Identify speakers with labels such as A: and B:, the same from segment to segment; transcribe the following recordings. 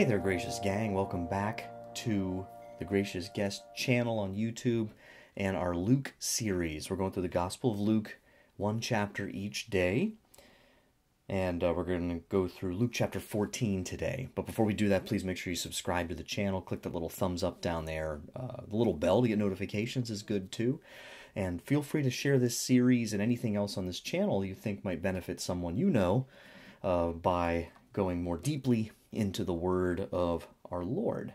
A: Hey there, gracious gang. Welcome back to the Gracious Guest channel on YouTube and our Luke series. We're going through the Gospel of Luke, one chapter each day. And uh, we're going to go through Luke chapter 14 today. But before we do that, please make sure you subscribe to the channel. Click the little thumbs up down there. Uh, the little bell to get notifications is good too. And feel free to share this series and anything else on this channel you think might benefit someone you know uh, by going more deeply into the word of our Lord.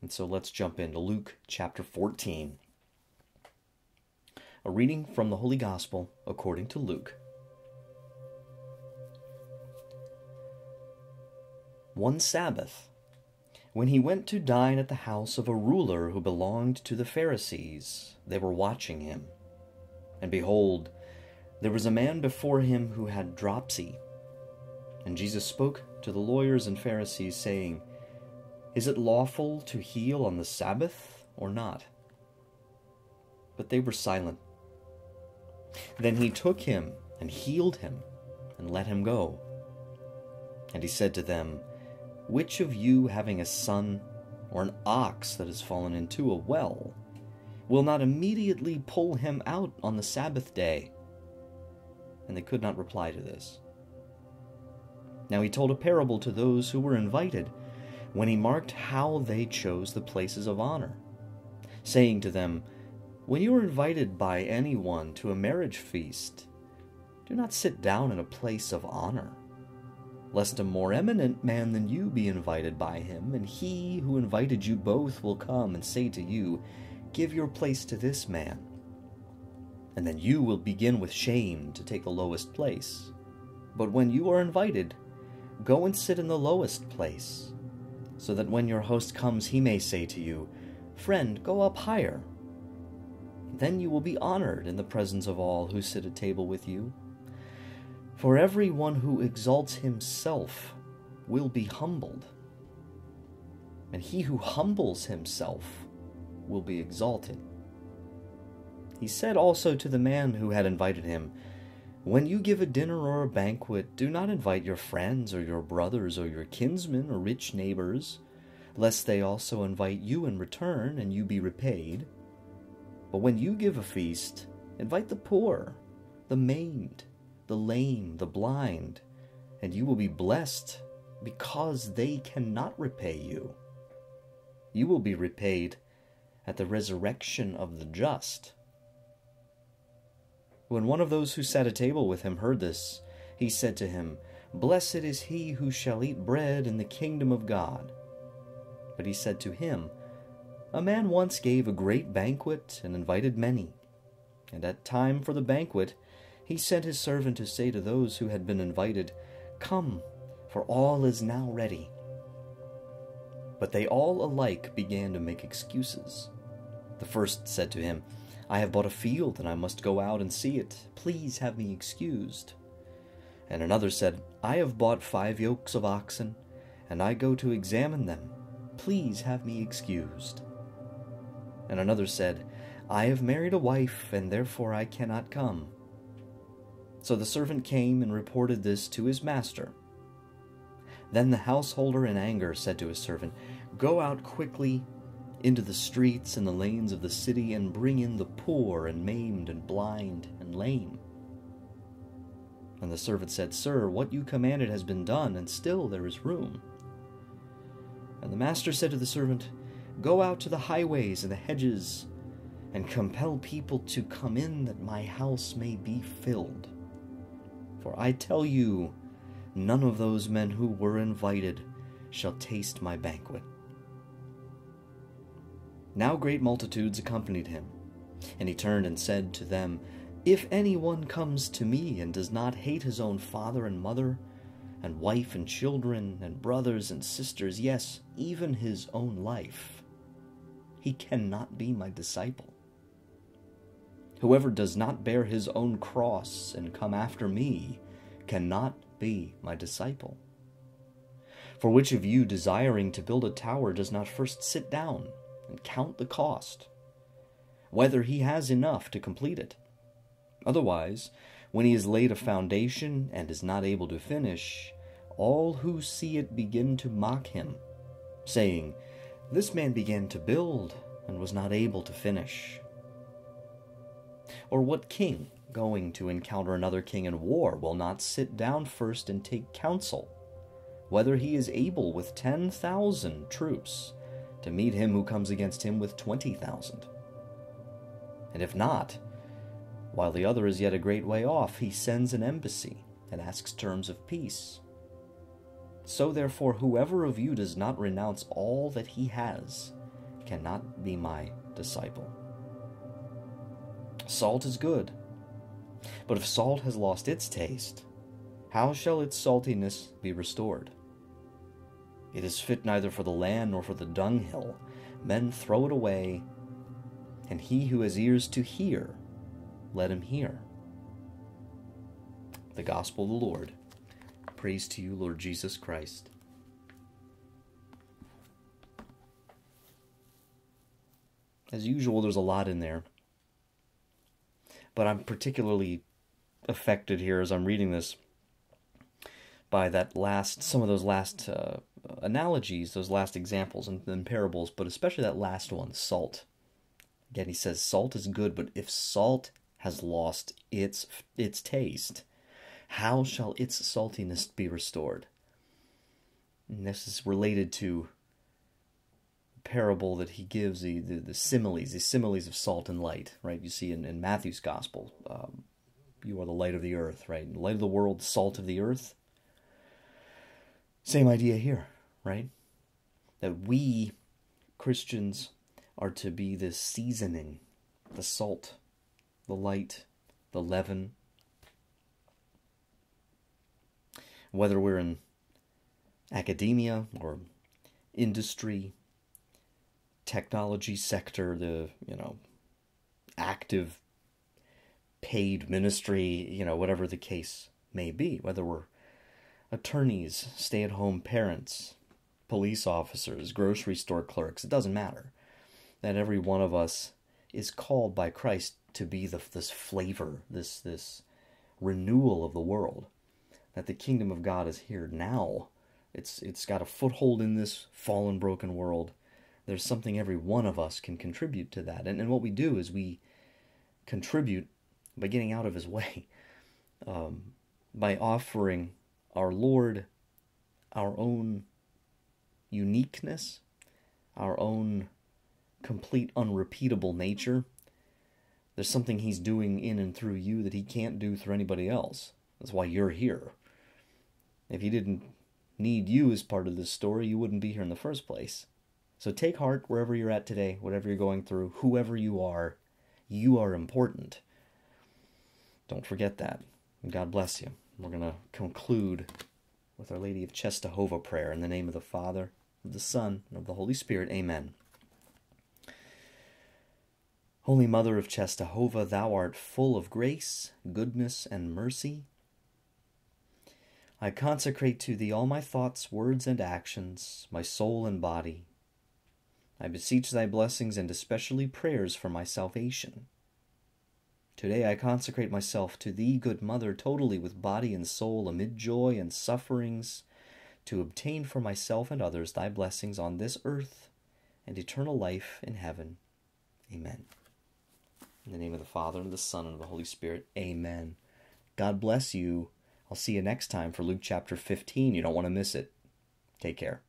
A: And so let's jump into Luke chapter 14. A reading from the Holy Gospel according to Luke. One Sabbath, when he went to dine at the house of a ruler who belonged to the Pharisees, they were watching him. And behold, there was a man before him who had dropsy. And Jesus spoke to the lawyers and Pharisees, saying, Is it lawful to heal on the Sabbath or not? But they were silent. Then he took him and healed him and let him go. And he said to them, Which of you, having a son or an ox that has fallen into a well, will not immediately pull him out on the Sabbath day? And they could not reply to this. Now he told a parable to those who were invited, when he marked how they chose the places of honor, saying to them, When you are invited by anyone to a marriage feast, do not sit down in a place of honor, lest a more eminent man than you be invited by him, and he who invited you both will come and say to you, Give your place to this man. And then you will begin with shame to take the lowest place. But when you are invited, Go and sit in the lowest place, so that when your host comes, he may say to you, Friend, go up higher. Then you will be honored in the presence of all who sit at table with you. For every one who exalts himself will be humbled, and he who humbles himself will be exalted. He said also to the man who had invited him, when you give a dinner or a banquet, do not invite your friends or your brothers or your kinsmen or rich neighbors, lest they also invite you in return and you be repaid. But when you give a feast, invite the poor, the maimed, the lame, the blind, and you will be blessed because they cannot repay you. You will be repaid at the resurrection of the just. When one of those who sat at table with him heard this, he said to him, Blessed is he who shall eat bread in the kingdom of God. But he said to him, A man once gave a great banquet and invited many. And at time for the banquet, he sent his servant to say to those who had been invited, Come, for all is now ready. But they all alike began to make excuses. The first said to him, I have bought a field, and I must go out and see it. Please have me excused. And another said, I have bought five yokes of oxen, and I go to examine them. Please have me excused. And another said, I have married a wife, and therefore I cannot come. So the servant came and reported this to his master. Then the householder in anger said to his servant, Go out quickly into the streets and the lanes of the city and bring in the poor and maimed and blind and lame. And the servant said, Sir, what you commanded has been done, and still there is room. And the master said to the servant, Go out to the highways and the hedges, and compel people to come in that my house may be filled. For I tell you, none of those men who were invited shall taste my banquet. Now great multitudes accompanied him. And he turned and said to them, If anyone comes to me and does not hate his own father and mother, and wife and children, and brothers and sisters, yes, even his own life, he cannot be my disciple. Whoever does not bear his own cross and come after me cannot be my disciple. For which of you, desiring to build a tower, does not first sit down and count the cost, whether he has enough to complete it. Otherwise, when he has laid a foundation and is not able to finish, all who see it begin to mock him, saying, This man began to build and was not able to finish. Or what king, going to encounter another king in war, will not sit down first and take counsel, whether he is able with ten thousand troops to meet him who comes against him with twenty thousand? And if not, while the other is yet a great way off, he sends an embassy and asks terms of peace. So therefore, whoever of you does not renounce all that he has cannot be my disciple. Salt is good, but if salt has lost its taste, how shall its saltiness be restored? It is fit neither for the land nor for the dunghill. Men throw it away, and he who has ears to hear, let him hear. The Gospel of the Lord. Praise to you, Lord Jesus Christ. As usual, there's a lot in there. But I'm particularly affected here as I'm reading this by that last, some of those last uh, analogies, those last examples and, and parables, but especially that last one, salt. Again, he says salt is good, but if salt has lost its its taste, how shall its saltiness be restored? And this is related to the parable that he gives, the, the, the, similes, the similes of salt and light, right? You see in, in Matthew's gospel, um, you are the light of the earth, right? Light of the world, salt of the earth. Same idea here, right? That we, Christians, are to be the seasoning, the salt, the light, the leaven, whether we're in academia or industry, technology sector, the, you know, active paid ministry, you know, whatever the case may be, whether we're attorneys, stay at home parents, police officers, grocery store clerks, it doesn't matter. That every one of us is called by Christ to be the, this flavor, this, this renewal of the world that the kingdom of God is here now. It's it's got a foothold in this fallen broken world. There's something every one of us can contribute to that. And and what we do is we contribute by getting out of his way. Um, by offering our Lord our own uniqueness, our own complete unrepeatable nature. There's something he's doing in and through you that he can't do through anybody else. That's why you're here. If he didn't need you as part of this story, you wouldn't be here in the first place. So take heart wherever you're at today, whatever you're going through, whoever you are, you are important. Don't forget that. And God bless you. We're going to conclude with Our Lady of Czestochowa prayer in the name of the Father, of the Son, and of the Holy Spirit. Amen. Holy Mother of Czestochowa, thou art full of grace, goodness, and mercy. I consecrate to thee all my thoughts, words, and actions, my soul and body. I beseech thy blessings and especially prayers for my salvation. Today I consecrate myself to thee, good mother, totally with body and soul, amid joy and sufferings, to obtain for myself and others thy blessings on this earth and eternal life in heaven. Amen. In the name of the Father, and of the Son, and of the Holy Spirit. Amen. God bless you. I'll see you next time for Luke chapter 15. You don't want to miss it. Take care.